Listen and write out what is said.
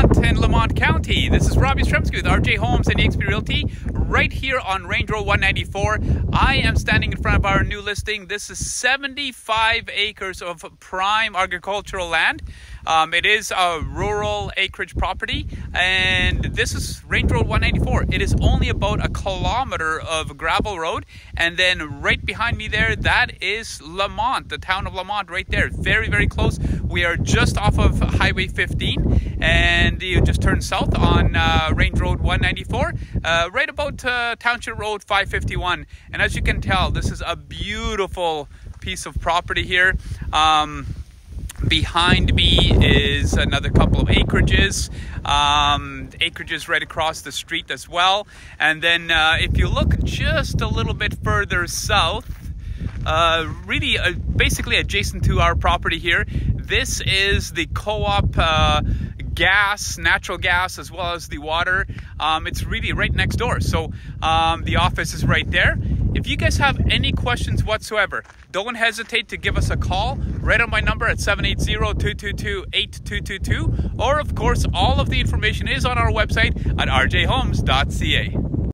Lamont and Lamont County. This is Rob Jastrzebski with RJ Homes and eXp Realty right here on Range Road 194. I am standing in front of our new listing. This is 75 acres of prime agricultural land. Um, it is a rural acreage property, and this is Range Road 194. It is only about a kilometer of gravel road, and then right behind me there, that is Lamont, the town of Lamont, right there. Very, very close. We are just off of Highway 15, and you just turn south on uh, Range Road 194, uh, right about uh, Township Road 551. And as you can tell, this is a beautiful piece of property here. Um, Behind me is another couple of acreages, um, acreages right across the street as well. And then uh, if you look just a little bit further south, uh, really uh, basically adjacent to our property here, this is the co-op uh, gas, natural gas, as well as the water. Um, it's really right next door. So um, the office is right there. If you guys have any questions whatsoever, don't hesitate to give us a call right on my number at 780-222-8222. Or of course, all of the information is on our website at rjhomes.ca.